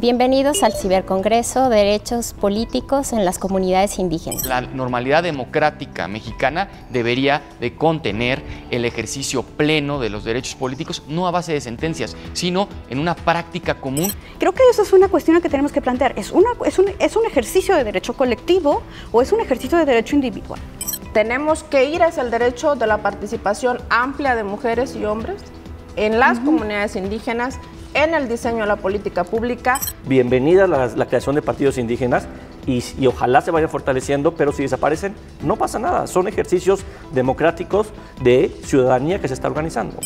Bienvenidos al Cibercongreso Derechos Políticos en las Comunidades Indígenas. La normalidad democrática mexicana debería de contener el ejercicio pleno de los derechos políticos, no a base de sentencias, sino en una práctica común. Creo que eso es una cuestión que tenemos que plantear. ¿Es, una, es, un, ¿Es un ejercicio de derecho colectivo o es un ejercicio de derecho individual? Tenemos que ir hacia el derecho de la participación amplia de mujeres y hombres en las comunidades indígenas en el diseño de la política pública. Bienvenida la, la creación de partidos indígenas y, y, ojalá se vayan fortaleciendo, pero si desaparecen no pasa nada, son ejercicios democráticos de ciudadanía que se está organizando.